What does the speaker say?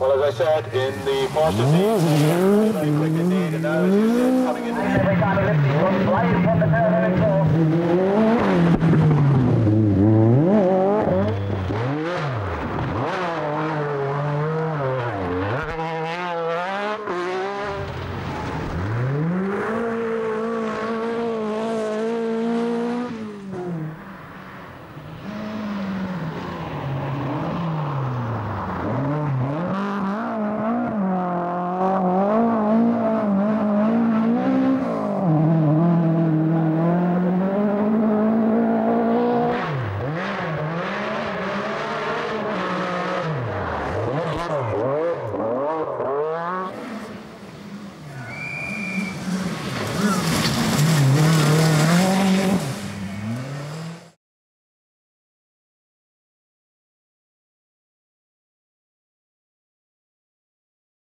Well, as I said, in the first team, very quick indeed, and now coming in. The turn and.